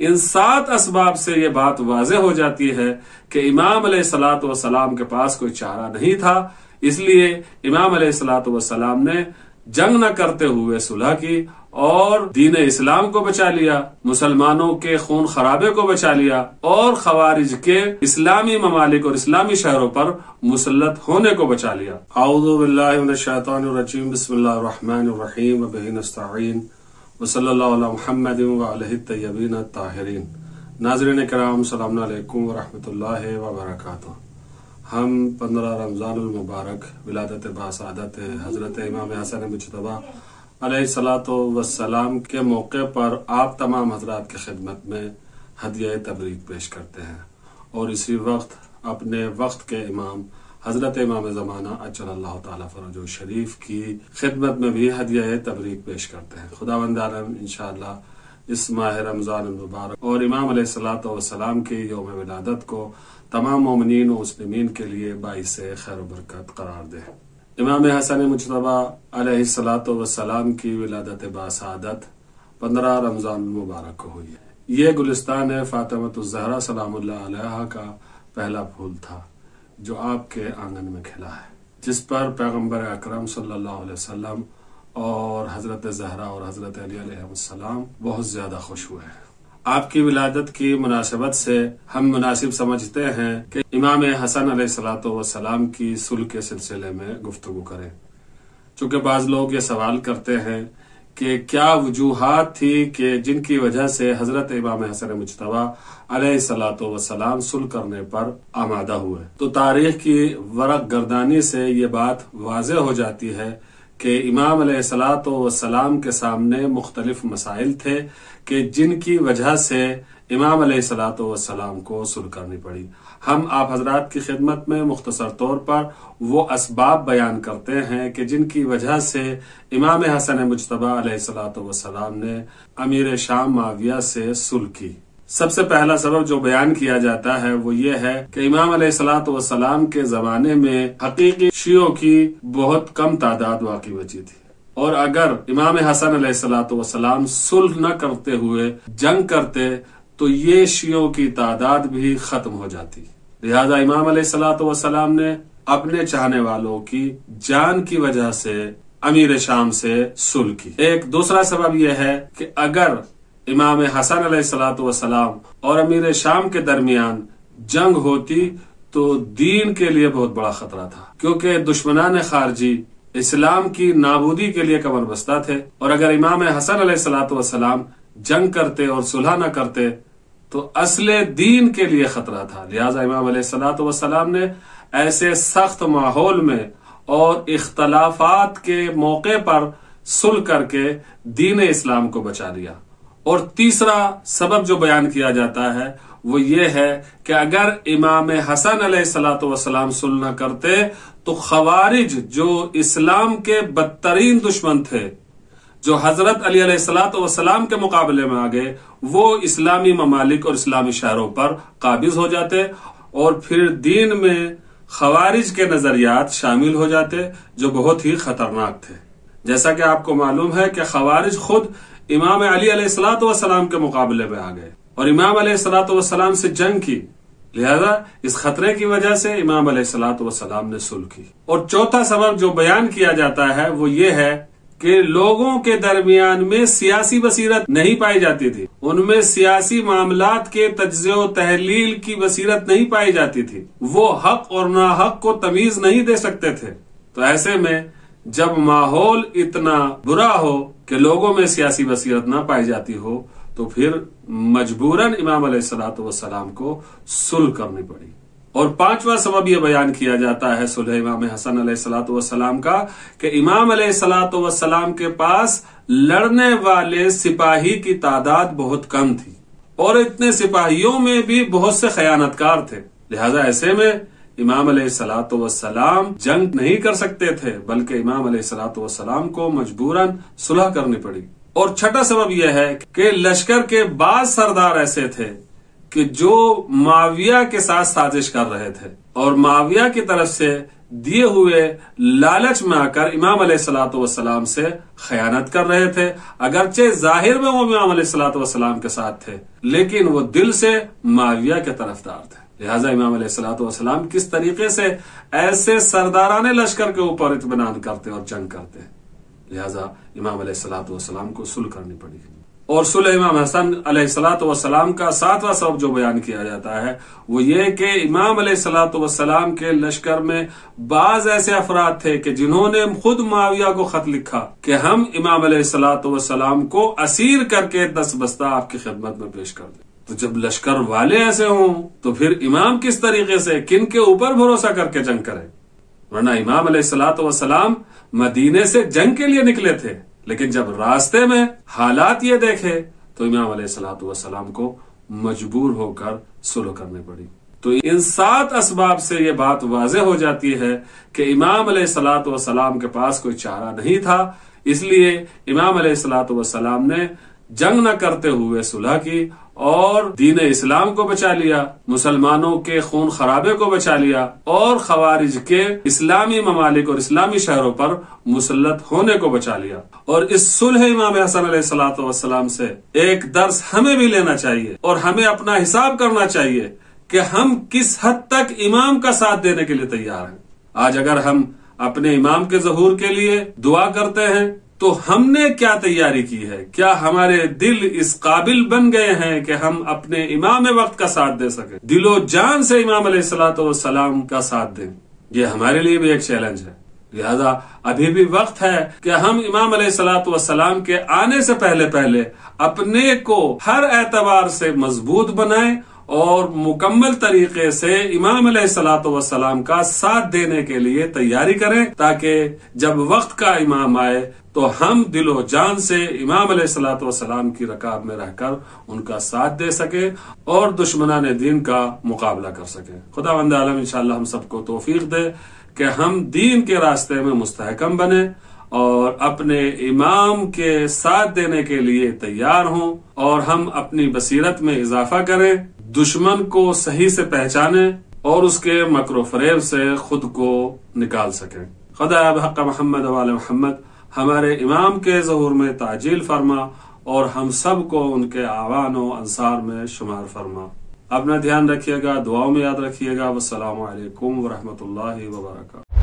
ان سات اسباب سے یہ بات واضح ہو جاتی ہے کہ امام علیہ السلاۃ والسلام کے پاس کوئی چارہ نہیں تھا۔ اس لیے امام علیہ السلاۃ والسلام نے جنگ نہ کرتے ہوئے صلح کی اور دین اسلام کو بچا لیا، مسلمانوں کے خون خرابے کو بچا لیا اور خوارج کے اسلامی ممالک اور اسلامی شہروں پر مسلط ہونے کو بچا لیا۔ اعوذ باللہ من الشیطان الرجیم، بسم اللہ الرحمن الرحیم وصلی اللہ علیہ محمد الطیبین الطاہرین. ناظرین کرام، السلام علیکم ورحمۃ اللہ وبرکاتہ. ہم پندرہ رمضان المبارک ولادت باسعادت حضرت امام حسن مجتبہ علیہ سلاۃ وسلام کے موقع پر آپ تمام حضرات کی خدمت میں ہدیہ تبریک پیش کرتے ہیں اور اسی وقت، اپنے وقت کے امام حضرت امام زمانہ اچل اللہ تعالیٰ فرج و شریف کی خدمت میں بھی ہدیہ تبریک پیش کرتے ہیں۔ خدا بند عالم، انشاءاللہ اس ماہ رمضان المبارک اور امام علیہ السلاۃ والسلام کی یوم ولادت کو تمام مومنین و مسلمین کے لیے باعث خیر و برکت قرار دے۔ امام حسن مجتبہ علیہ السلاۃ وسلام کی ولادت باسعادت پندرہ رمضان المبارک کو ہوئی ہے۔ یہ گلستان ہے فاطمت الزہرا سلام اللہ علیہ کا پہلا پھول تھا۔ جو آپ کے آنگن میں کھلا ہے۔ جس پر پیغمبر اکرم صلی اللہ علیہ وسلم اور حضرت زہرا اور حضرت علی علیہ السلام بہت زیادہ خوش ہوئے ہیں۔ آپ کی ولادت کی مناسبت سے ہم مناسب سمجھتے ہیں کہ امام حسن علیہ السلاۃ وسلام کی سل کے سلسلے میں گفتگو کریں۔ چونکہ بعض لوگ یہ سوال کرتے ہیں کہ کیا وجوہات تھی کہ جن کی وجہ سے حضرت امام حسن مشتبہ علیہ سلاۃ وسلام سل کرنے پر آمادہ ہوئے۔ تو تاریخ کی ورق گردانی سے یہ بات واضح ہو جاتی ہے کہ امام علیہ السلاۃ وسلام کے سامنے مختلف مسائل تھے کہ جن کی وجہ سے امام علیہ السلاۃ والسلام کو سل کرنی پڑی۔ ہم آپ حضرات کی خدمت میں مختصر طور پر وہ اسباب بیان کرتے ہیں کہ جن کی وجہ سے امام حسن مجتبہ علیہ السلاۃ والسلام نے امیر شام معاویہ سے سل کی۔ سب سے پہلا سبب جو بیان کیا جاتا ہے وہ یہ ہے کہ امام علیہ السلاۃ والسلام کے زمانے میں حقیقی شیعوں کی بہت کم تعداد واقعی بچی تھی۔ اور اگر امام حسن علیہ السلاۃ وسلام سلح نہ کرتے ہوئے، جنگ کرتے، تو یہ شیعوں کی تعداد بھی ختم ہو جاتی۔ لہذا امام علیہ السلاۃ وسلام نے اپنے چاہنے والوں کی جان کی وجہ سے امیر شام سے سل کی۔ ایک دوسرا سبب یہ ہے کہ اگر امام حسن علیہ السلاۃ وسلام اور امیر شام کے درمیان جنگ ہوتی تو دین کے لیے بہت بڑا خطرہ تھا، کیونکہ دشمنان خارجی اسلام کی نابودی کے لیے کمر بستہ تھے اور اگر امام حسن علیہ السلاۃ والسلام جنگ کرتے اور صلح نہ کرتے تو اصل دین کے لیے خطرہ تھا۔ لہٰذا امام علیہ السلاۃ والسلام نے ایسے سخت ماحول میں اور اختلافات کے موقع پر سل کر کے دین اسلام کو بچا لیا۔ اور تیسرا سبب جو بیان کیا جاتا ہے وہ یہ ہے کہ اگر امام حسن علیہ السلاۃ وسلام سل نہ کرتے تو خوارج جو اسلام کے بدترین دشمن تھے، جو حضرت علی علیہ السلاۃ وسلام کے مقابلے میں آگے، وہ اسلامی ممالک اور اسلامی شہروں پر قابض ہو جاتے اور پھر دین میں خوارج کے نظریات شامل ہو جاتے، جو بہت ہی خطرناک تھے۔ جیسا کہ آپ کو معلوم ہے کہ خوارج خود امام علی علیہ السلاۃ وسلام کے مقابلے میں آ گئے اور امام علیہ السلاۃ والسلام سے جنگ کی۔ لہذا اس خطرے کی وجہ سے امام علیہ السلاۃ والسلام نے سل کی۔ اور چوتھا سبب جو بیان کیا جاتا ہے وہ یہ ہے کہ لوگوں کے درمیان میں سیاسی بصیرت نہیں پائی جاتی تھی۔ ان میں سیاسی معاملات کے تجزیہ و تحلیل کی بصیرت نہیں پائی جاتی تھی۔ وہ حق اور ناحق کو تمیز نہیں دے سکتے تھے۔ تو ایسے میں جب ماحول اتنا برا ہو کہ لوگوں میں سیاسی بصیرت نہ پائی جاتی ہو تو پھر مجبوراً امام علیہ السلاۃ والسلام کو سل کرنی پڑی۔ اور پانچواں سبب یہ بیان کیا جاتا ہے سلح امام حسن علیہ السلاۃ والسلام کا کہ امام علیہ السلاۃ والسلام کے پاس لڑنے والے سپاہی کی تعداد بہت کم تھی اور اتنے سپاہیوں میں بھی بہت سے خیانت کار تھے۔ لہذا ایسے میں امام علیہ السلاۃ وسلام جنگ نہیں کر سکتے تھے، بلکہ امام علیہ السلاۃ وسلام کو مجبوراً صلح کرنی پڑی۔ اور چھٹا سبب یہ ہے کہ لشکر کے بعض سردار ایسے تھے کہ جو معاویہ کے ساتھ سازش کر رہے تھے۔ اور معاویہ کی طرف سے دیے ہوئے لالچ میں آ کر امام علیہ السلاۃ والسلام سے خیانت کر رہے تھے۔ اگرچہ ظاہر میں وہ امام علیہ السلاۃ والسلام کے ساتھ تھے، لیکن وہ دل سے معاویہ کے طرفدار تھے۔ لہٰذا امام علیہ السلاۃ والسلام کس طریقے سے ایسے سرداران لشکر کے اوپر اطمینان کرتے اور جنگ کرتے لہٰذا امام علیہ السلاۃ والسلام کو سل کرنی پڑی۔ اور سلح امام حسن علیہ السلاۃ والسلام کا ساتواں سبب جو بیان کیا جاتا ہے، وہ یہ کہ امام علیہ السلاۃ والسلام کے لشکر میں بعض ایسے افراد تھے کہ جنہوں نے خود معاویہ کو خط لکھا کہ ہم امام علیہ السلاۃ والسلام کو اسیر کر کے دس بستہ آپ کی خدمت میں پیش کر دیں۔ تو جب لشکر والے ایسے ہوں، تو پھر امام کس طریقے سے، کن کے اوپر بھروسہ کر کے جنگ کرے؟ ورنہ امام علیہ السلاۃ والسلام مدینے سے جنگ کے لیے نکلے تھے، لیکن جب راستے میں حالات یہ دیکھے، تو امام علیہ السلاۃ والسلام کو مجبور ہو کر سلو کرنی پڑی۔ تو ان سات اسباب سے یہ بات واضح ہو جاتی ہے کہ امام علیہ السلاۃ والسلام کے پاس کوئی چارہ نہیں تھا، اس لیے امام علیہ السلاۃ والسلام نے جنگ نہ کرتے ہوئے صلح کی اور دین اسلام کو بچا لیا، مسلمانوں کے خون خرابے کو بچا لیا اور خوارج کے اسلامی ممالک اور اسلامی شہروں پر مسلط ہونے کو بچا لیا۔ اور اس صلح امام حسن علیہ السلاۃ والسلام سے ایک درس ہمیں بھی لینا چاہیے اور ہمیں اپنا حساب کرنا چاہیے کہ ہم کس حد تک امام کا ساتھ دینے کے لیے تیار ہیں۔ آج اگر ہم اپنے امام کے ظہور کے لیے دعا کرتے ہیں تو ہم نے کیا تیاری کی ہے؟ کیا ہمارے دل اس قابل بن گئے ہیں کہ ہم اپنے امام وقت کا ساتھ دے سکیں؟ دل و جان سے امام علیہ السلاۃ والسلام کا ساتھ دیں۔ یہ ہمارے لیے بھی ایک چیلنج ہے۔ لہذا ابھی بھی وقت ہے کہ ہم امام علیہ السلاۃ والسلام کے آنے سے پہلے پہلے اپنے کو ہر اعتبار سے مضبوط بنائیں اور مکمل طریقے سے امام علیہ السلاۃ وسلام کا ساتھ دینے کے لیے تیاری کریں تاکہ جب وقت کا امام آئے تو ہم دل و جان سے امام علیہ السلاۃ والسلام کی رکاب میں رہ کر ان کا ساتھ دے سکے اور دشمنان دین کا مقابلہ کر سکے خدا وند عالم، انشاءاللہ ہم سب کو توفیق دے کہ ہم دین کے راستے میں مستحکم بنے اور اپنے امام کے ساتھ دینے کے لیے تیار ہوں اور ہم اپنی بصیرت میں اضافہ کریں۔ دشمن کو صحیح سے پہچانے اور اس کے مکر و فریب سے خود کو نکال سکیں۔ خدا حق محمد وال محمد ہمارے امام کے ظہور میں تعجیل فرما اور ہم سب کو ان کے آوان و انصار میں شمار فرما۔ اپنا دھیان رکھیے گا، دعاؤں میں یاد رکھیے گا۔ والسلام علیکم ورحمۃ اللہ وبرکاتہ۔